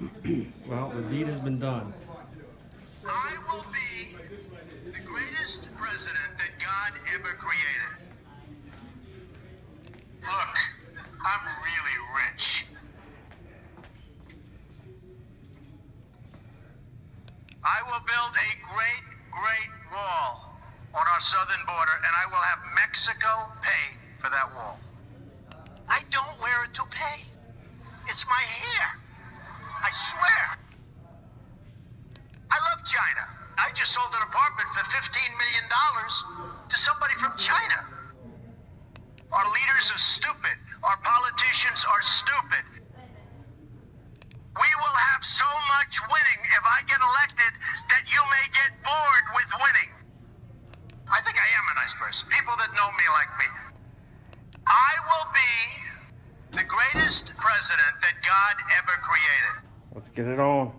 Well, the deed has been done. I will be the greatest president that God ever created. Look, I'm really rich. I will build a great, great wall on our southern border, and I will have Mexico pay for that wall. I don't wear a toupee. It's my hair. I swear. I love China. I just sold an apartment for $15 million to somebody from China. Our leaders are stupid. Our politicians are stupid. We will have so much winning if I get elected that you may get bored with winning. I think I am a nice person. People that know me like me. I will be the greatest president that God ever created. Let's get it on.